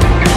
go.